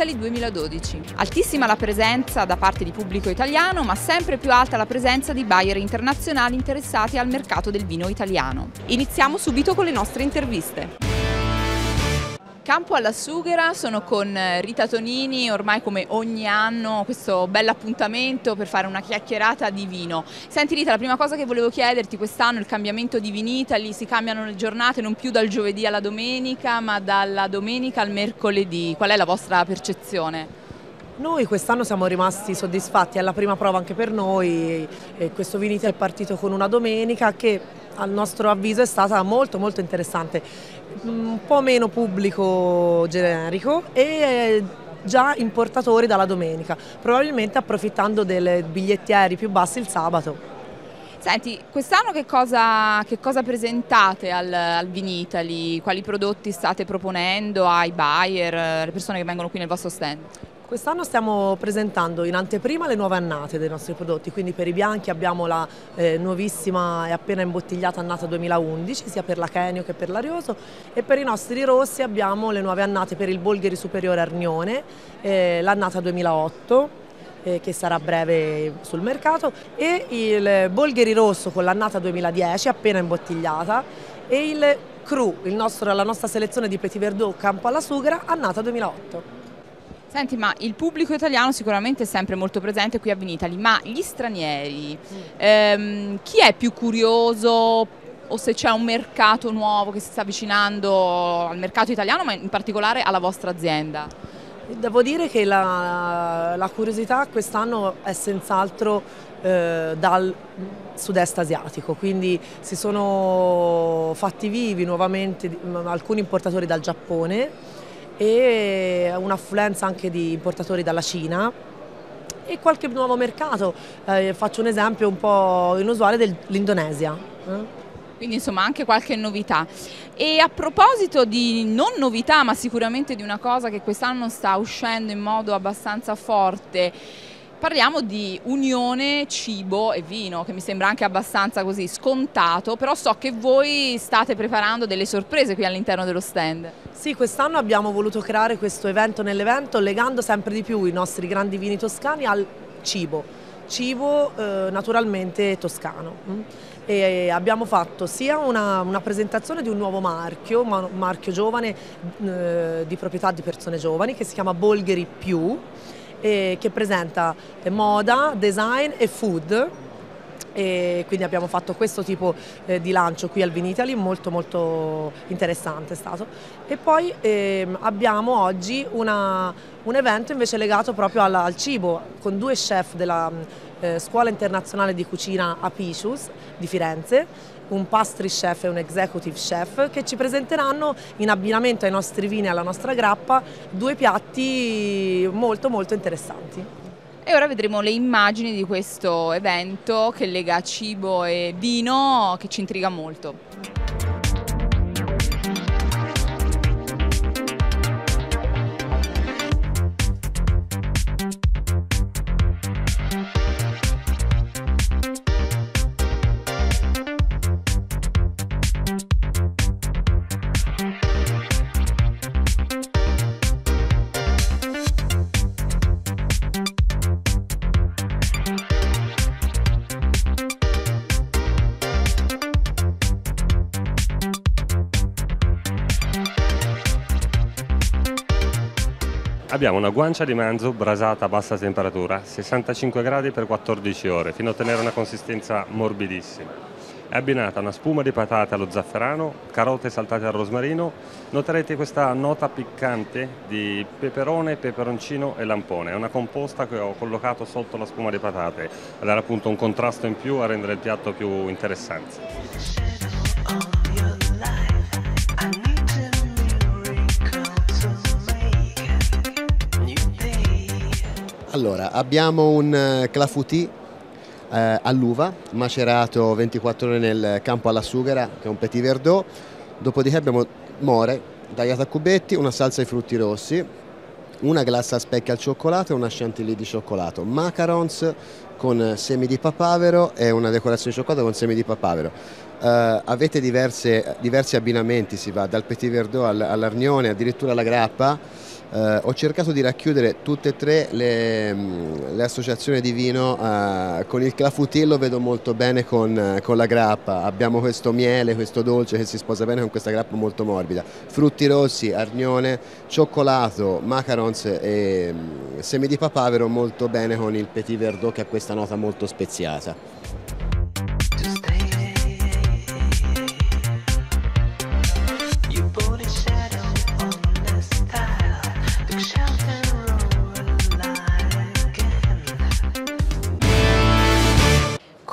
Vinitali 2012. Altissima la presenza da parte di pubblico italiano, ma sempre più alta la presenza di buyer internazionali interessati al mercato del vino italiano. Iniziamo subito con le nostre interviste. Campo alla Sughera, sono con Rita Tonini, ormai come ogni anno questo bell'appuntamento per fare una chiacchierata di vino. Senti Rita, la prima cosa che volevo chiederti quest'anno, il cambiamento di Vinitali, si cambiano le giornate non più dal giovedì alla domenica, ma dalla domenica al mercoledì. Qual è la vostra percezione? Noi quest'anno siamo rimasti soddisfatti, è la prima prova anche per noi, questo Vinitali è partito con una domenica che al nostro avviso è stata molto molto interessante un po' meno pubblico generico e già importatori dalla domenica, probabilmente approfittando dei bigliettieri più bassi il sabato. Senti, quest'anno che cosa, che cosa, presentate al, al Vinitali? Quali prodotti state proponendo ai buyer, alle persone che vengono qui nel vostro stand? Quest'anno stiamo presentando in anteprima le nuove annate dei nostri prodotti, quindi per i bianchi abbiamo la eh, nuovissima e appena imbottigliata annata 2011, sia per la Kenio che per l'Arioso, e per i nostri rossi abbiamo le nuove annate per il Bolgheri Superiore Arnione, eh, l'annata 2008, eh, che sarà breve sul mercato, e il Bolgheri Rosso con l'annata 2010, appena imbottigliata, e il Cru, il nostro, la nostra selezione di Petit Verdot Campo alla Sughera, annata 2008. Senti, ma il pubblico italiano sicuramente è sempre molto presente qui a Vinitali, ma gli stranieri, ehm, chi è più curioso o se c'è un mercato nuovo che si sta avvicinando al mercato italiano, ma in particolare alla vostra azienda? Devo dire che la, la curiosità quest'anno è senz'altro eh, dal sud-est asiatico, quindi si sono fatti vivi nuovamente alcuni importatori dal Giappone e un'affluenza anche di importatori dalla Cina e qualche nuovo mercato, eh, faccio un esempio un po' inusuale dell'Indonesia. Eh? Quindi insomma anche qualche novità. E a proposito di non novità ma sicuramente di una cosa che quest'anno sta uscendo in modo abbastanza forte, Parliamo di unione cibo e vino, che mi sembra anche abbastanza così scontato, però so che voi state preparando delle sorprese qui all'interno dello stand. Sì, quest'anno abbiamo voluto creare questo evento nell'evento legando sempre di più i nostri grandi vini toscani al cibo, cibo eh, naturalmente toscano. Mm? E abbiamo fatto sia una, una, presentazione di un nuovo marchio, un marchio giovane eh, di proprietà di persone giovani che si chiama Bolgheri Più eh, che presenta moda, design e food e quindi abbiamo fatto questo tipo eh, di lancio qui al Vinitali, molto molto interessante è stato. E poi eh, abbiamo oggi una, un evento invece legato proprio al, al cibo, con due chef della eh, Scuola Internazionale di Cucina Apicius di Firenze, un pastry chef e un executive chef che ci presenteranno in abbinamento ai nostri vini e alla nostra grappa due piatti molto molto interessanti. E ora vedremo le immagini di questo evento che lega cibo e vino che ci intriga molto. Abbiamo una guancia di manzo brasata a bassa temperatura, 65 gradi per 14 ore, fino a ottenere una consistenza morbidissima. È abbinata una spuma di patate allo zafferano, carote saltate al rosmarino. Noterete questa nota piccante di peperone, peperoncino e lampone. È una composta che ho collocato sotto la spuma di patate, a dare appunto un contrasto in più a rendere il piatto più interessante. Allora, abbiamo un eh, clafoutis eh, all'uva, macerato 24 ore nel campo alla sughera, che è un petit verdot, dopodiché abbiamo more tagliato a cubetti, una salsa ai frutti rossi, una glassa a specchi al cioccolato e una chantilly di cioccolato, macarons con semi di papavero e una decorazione di cioccolato con semi di papavero. Uh, avete diverse, diversi abbinamenti, si va dal petit verdot all'arnione, addirittura alla grappa. Eh, ho cercato di racchiudere tutte e tre le, mm, le associazioni di vino, eh, con il clafoutil lo vedo molto bene con, con, la grappa, abbiamo questo miele, questo dolce che si sposa bene con questa grappa molto morbida, frutti rossi, arnione, cioccolato, macarons e mm, semi di papavero molto bene con il petit verdot che ha questa nota molto speziata.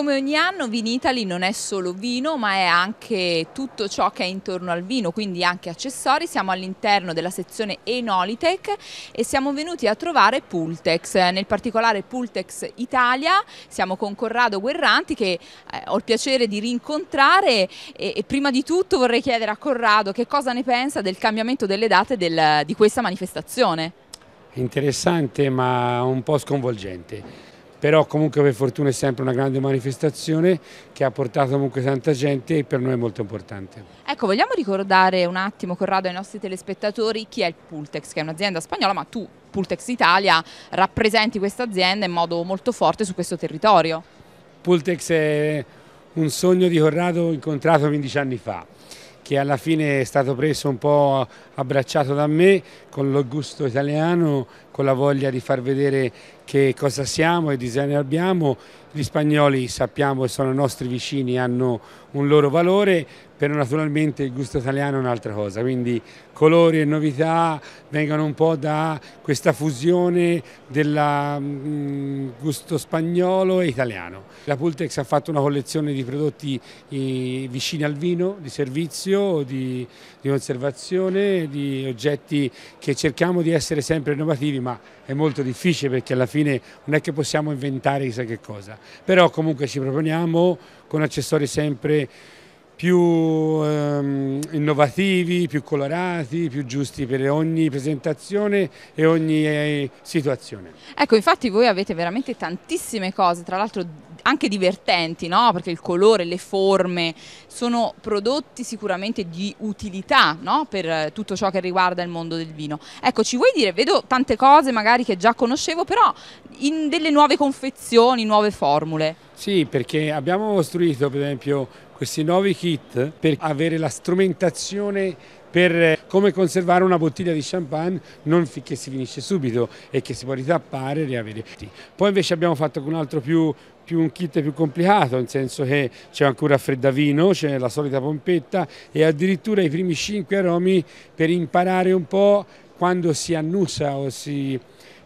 Come ogni anno Vinitali non è solo vino ma è anche tutto ciò che è intorno al vino, quindi anche accessori. Siamo all'interno della sezione Enolitech e siamo venuti a trovare Pultex, nel particolare Pultex Italia. Siamo con Corrado Guerranti che eh, ho il piacere di rincontrare e, e, prima di tutto vorrei chiedere a Corrado che cosa ne pensa del cambiamento delle date del, di questa manifestazione. Interessante ma un po' sconvolgente però comunque per fortuna è sempre una grande manifestazione che ha portato comunque tanta gente e per noi è molto importante. Ecco, vogliamo ricordare un attimo, Corrado, ai nostri telespettatori chi è il Pultex, che è un'azienda spagnola, ma tu, Pultex Italia, rappresenti questa azienda in modo molto forte su questo territorio. Pultex è un sogno di Corrado incontrato 15 anni fa che alla fine è stato preso un po' abbracciato da me con lo gusto italiano, con la voglia di far vedere che cosa siamo e design abbiamo. Gli spagnoli sappiamo che sono nostri vicini, hanno un loro valore, però naturalmente il gusto italiano è un'altra cosa, quindi colori e novità vengono un po' da questa fusione del mm, gusto spagnolo e italiano. La Pultex ha fatto una collezione di prodotti eh, vicini al vino, di servizio, di, di conservazione, di oggetti che cerchiamo di essere sempre innovativi, ma è molto difficile perché alla fine non è che possiamo inventare chissà che cosa, però comunque ci proponiamo con accessori sempre più ehm, innovativi, più colorati, più giusti per ogni presentazione e ogni eh, situazione. Ecco, infatti voi avete veramente tantissime cose, tra l'altro anche divertenti, no? perché il colore, le forme sono prodotti sicuramente di utilità no? per tutto ciò che riguarda il mondo del vino. Ecco, ci vuoi dire, vedo tante cose magari che già conoscevo, però in delle nuove confezioni, nuove formule. Sì, perché abbiamo costruito per esempio questi nuovi kit per avere la strumentazione per come conservare una bottiglia di champagne non che si finisce subito e che si può ritappare e riavere. Poi invece abbiamo fatto un altro più, più un kit più complicato, nel senso che c'è anche un raffreddavino, c'è la solita pompetta e addirittura i primi 5 aromi per imparare un po' quando si annusa o si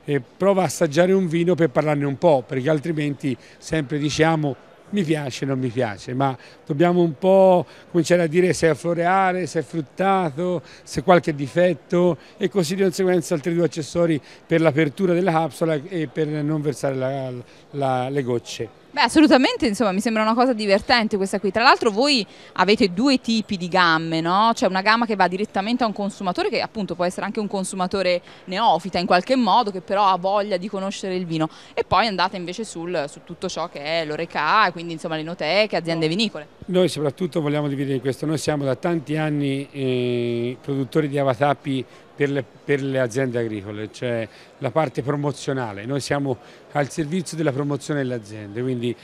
eh, prova a assaggiare un vino per parlarne un po', perché altrimenti sempre diciamo mi piace, non mi piace, ma dobbiamo un po' cominciare a dire se è floreale, se è fruttato, se qualche difetto e così di conseguenza altri due accessori per l'apertura della capsula e per non versare la, la, le gocce. Beh, assolutamente, insomma, mi sembra una cosa divertente questa qui. Tra l'altro voi avete due tipi di gamme, no? C'è una gamma che va direttamente a un consumatore che appunto può essere anche un consumatore neofita in qualche modo, che però ha voglia di conoscere il vino. E poi andate invece sul, su tutto ciò che è l'oreca, quindi insomma le noteche, aziende vinicole. Noi soprattutto vogliamo dividere questo, noi siamo da tanti anni eh, produttori di avatappi per le, per le, aziende agricole, cioè la parte promozionale. Noi siamo al servizio della promozione delle aziende, quindi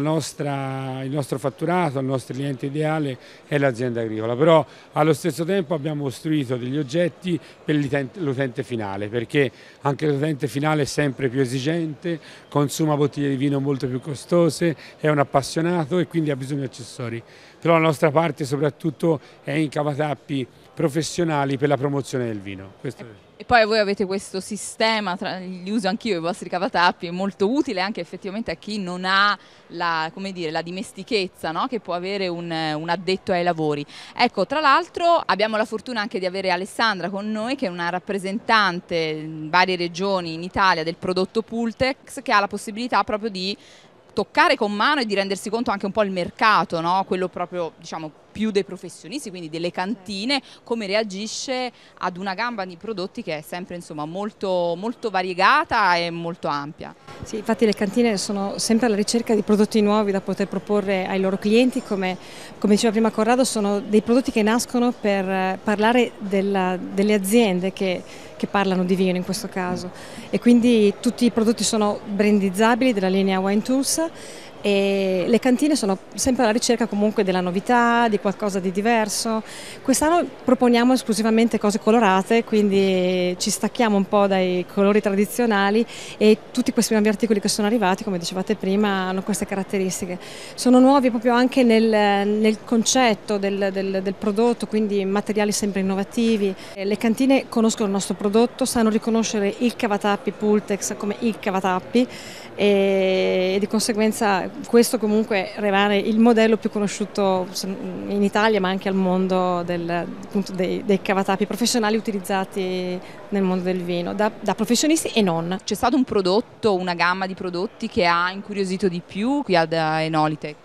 nostra, il nostro fatturato, il nostro cliente ideale è l'azienda agricola, però allo stesso tempo abbiamo costruito degli oggetti per l'utente finale, perché anche l'utente finale è sempre più esigente, consuma bottiglie di vino molto più costose, è un appassionato e quindi ha bisogno di accessori. Però la nostra parte soprattutto è in cavatappi professionali per la promozione del vino. E poi voi avete questo sistema, tra, li uso anch'io i vostri cavatappi, molto utile anche effettivamente a chi non ha la, dire, la dimestichezza no? che può avere un, un, addetto ai lavori. Ecco, tra l'altro abbiamo la fortuna anche di avere Alessandra con noi che è una rappresentante in varie regioni in Italia del prodotto Pultex che ha la possibilità proprio di toccare con mano e di rendersi conto anche un po' il mercato, no? quello proprio diciamo più dei professionisti, quindi delle cantine, come reagisce ad una gamba di prodotti che è sempre insomma, molto, molto variegata e molto ampia. Sì, infatti le cantine sono sempre alla ricerca di prodotti nuovi da poter proporre ai loro clienti, come, come diceva prima Corrado, sono dei prodotti che nascono per eh, parlare della, delle aziende che, che, parlano di vino in questo caso. E quindi tutti i prodotti sono brandizzabili della linea Wine Tools e le cantine sono sempre alla ricerca comunque della novità, di qualcosa di diverso. Quest'anno proponiamo esclusivamente cose colorate, quindi ci stacchiamo un po' dai colori tradizionali e tutti questi nuovi articoli che sono arrivati, come dicevate prima, hanno queste caratteristiche. Sono nuovi proprio anche nel, nel concetto del, del, del, prodotto, quindi materiali sempre innovativi. Le cantine conoscono il nostro prodotto, sanno riconoscere il cavatappi Pultex come il cavatappi e di conseguenza questo comunque rimane il modello più conosciuto in Italia ma anche al mondo del, appunto, dei, dei, cavatappi professionali utilizzati nel mondo del vino, da, da, professionisti e non. C'è stato un prodotto, una gamma di prodotti che ha incuriosito di più qui ad Enolitech?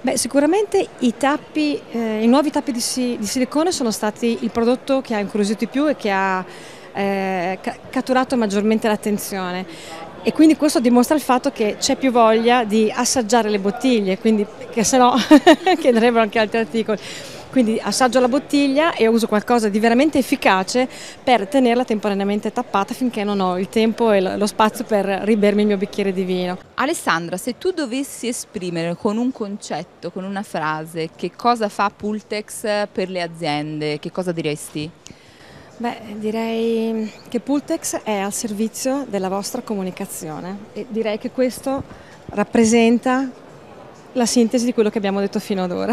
Beh, sicuramente i, tappi, eh, i nuovi tappi di, di, silicone sono stati il prodotto che ha incuriosito di più e che ha eh, catturato maggiormente l'attenzione e quindi questo dimostra il fatto che c'è più voglia di assaggiare le bottiglie, quindi, che se no chiederebbero anche altri articoli. Quindi assaggio la bottiglia e uso qualcosa di veramente efficace per tenerla temporaneamente tappata finché non ho il tempo e lo spazio per ribermi il mio bicchiere di vino. Alessandra, se tu dovessi esprimere con un concetto, con una frase, che cosa fa Pultex per le aziende, che cosa diresti? Beh, direi che Pultex è al servizio della vostra comunicazione e direi che questo rappresenta la sintesi di quello che abbiamo detto fino ad ora.